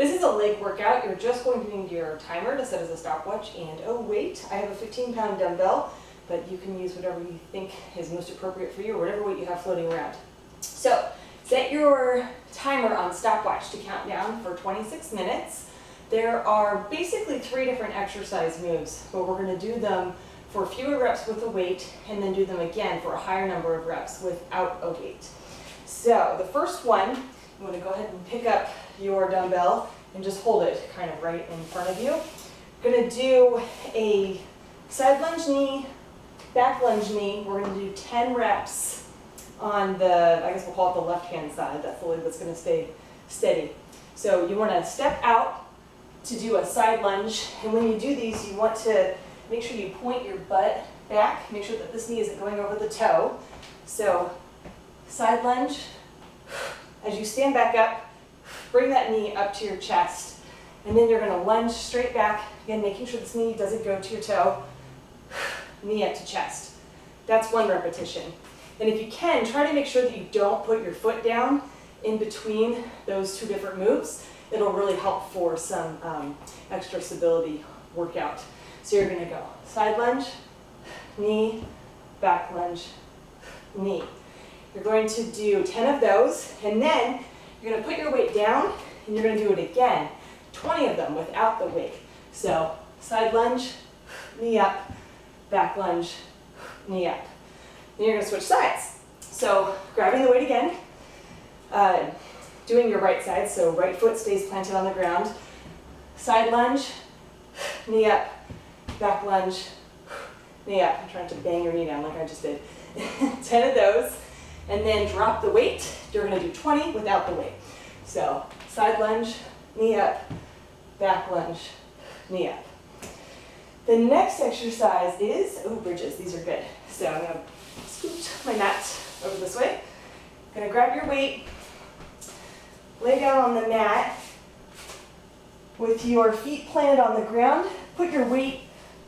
This is a leg workout. You're just going to need your timer to set as a stopwatch and a weight. I have a 15 pound dumbbell, but you can use whatever you think is most appropriate for you or whatever weight you have floating around. So set your timer on stopwatch to count down for 26 minutes. There are basically three different exercise moves, but we're going to do them for fewer reps with a weight and then do them again for a higher number of reps without a weight. So the first one, want to go ahead and pick up your dumbbell and just hold it kind of right in front of you. Going to do a side lunge knee, back lunge knee. We're going to do 10 reps on the, I guess we'll call it the left hand side. That's the leg that's going to stay steady. So you want to step out to do a side lunge. And when you do these, you want to make sure you point your butt back. Make sure that this knee isn't going over the toe. So side lunge. As you stand back up, bring that knee up to your chest. And then you're going to lunge straight back, again, making sure this knee doesn't go to your toe. Knee up to chest. That's one repetition. And if you can, try to make sure that you don't put your foot down in between those two different moves it'll really help for some um, extra stability workout. So you're going to go side lunge, knee, back lunge, knee. You're going to do 10 of those, and then you're going to put your weight down, and you're going to do it again, 20 of them without the weight. So side lunge, knee up, back lunge, knee up. Then you're going to switch sides. So grabbing the weight again, uh, doing your right side, so right foot stays planted on the ground. Side lunge, knee up, back lunge, knee up. I'm trying to bang your knee down like I just did. 10 of those. And then drop the weight. You're going to do 20 without the weight. So side lunge, knee up, back lunge, knee up. The next exercise is, oh, bridges. These are good. So I'm going to scoot my mat over this way. I'm Going to grab your weight, Lay down on the mat with your feet planted on the ground. Put your weight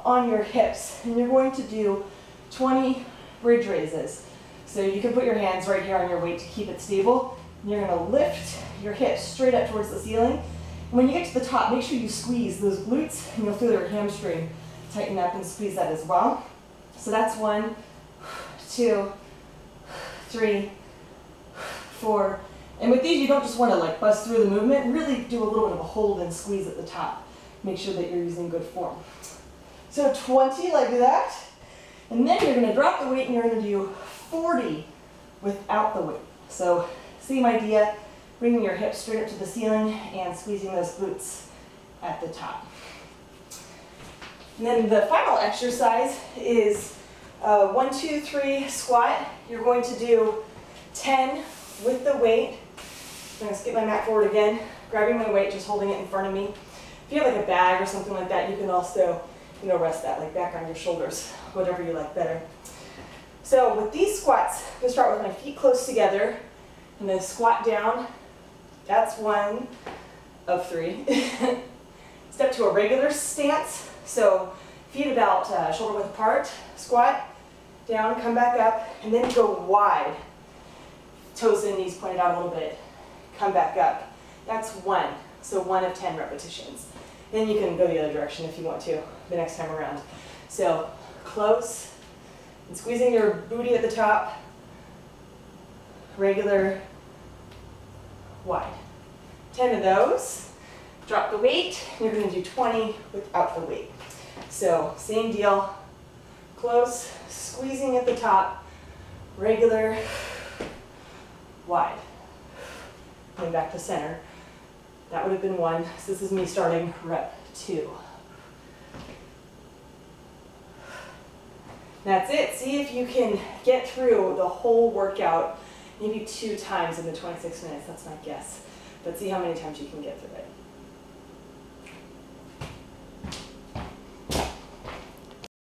on your hips and you're going to do 20 bridge raises. So you can put your hands right here on your weight to keep it stable. And you're going to lift your hips straight up towards the ceiling. And when you get to the top, make sure you squeeze those glutes and you'll feel your hamstring tighten up and squeeze that as well. So that's one, two, three, four, and with these, you don't just want to like bust through the movement, really do a little bit of a hold and squeeze at the top. Make sure that you're using good form. So 20 like that. And then you're going to drop the weight and you're to do 40 without the weight. So same idea, bringing your hips straight up to the ceiling and squeezing those glutes at the top. And then the final exercise is a one, two, three squat. You're going to do 10 with the weight I'm to skip my mat forward again, grabbing my weight, just holding it in front of me. If you have like a bag or something like that, you can also, you know, rest that like back on your shoulders, whatever you like better. So with these squats, I'm to start with my feet close together and then squat down. That's one of three. Step to a regular stance. So feet about uh, shoulder width apart, squat, down, come back up, and then go wide. Toes and knees pointed out a little bit come back up. That's one, so one of 10 repetitions. Then you can go the other direction if you want to the next time around. So close and squeezing your booty at the top, regular, wide. 10 of those. Drop the weight, you're going to do 20 without the weight. So same deal, close, squeezing at the top, regular, wide coming back to center. That would have been one. So this is me starting rep two. That's it. See if you can get through the whole workout maybe two times in the 26 minutes. That's my guess. But see how many times you can get through it.